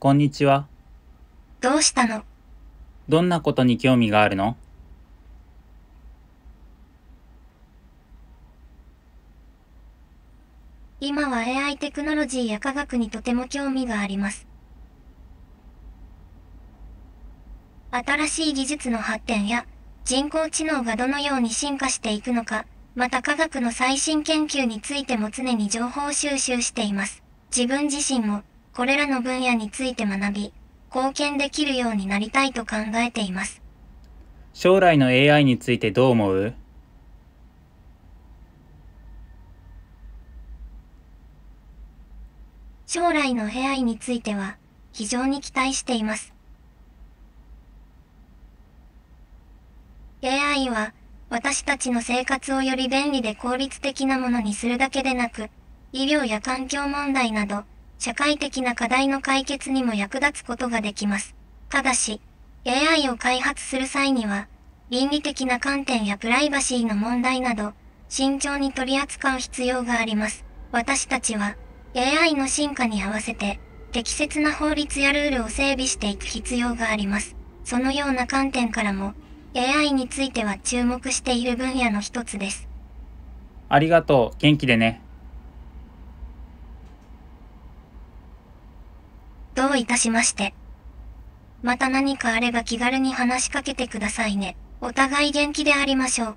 こんにちは。どうしたの？どんなことに興味があるの？今は AI テクノロジーや科学にとても興味があります。新しい技術の発展や人工知能がどのように進化していくのか、また科学の最新研究についても常に情報収集しています。自分自身もこれらの分野について学び、貢献できるようになりたいと考えています。将来の AI についてどう思う？将来の AI については非常に期待しています。AI は私たちの生活をより便利で効率的なものにするだけでなく、医療や環境問題など社会的な課題の解決にも役立つことができます。ただし、AI を開発する際には、倫理的な観点やプライバシーの問題など、慎重に取り扱う必要があります。私たちは、AI の進化に合わせて、適切な法律やルールを整備していく必要があります。そのような観点からも、AI については注目している分野の一つです。ありがとう。元気でね。どういたしまして。また何かあれば気軽に話しかけてくださいね。お互い元気でありましょう。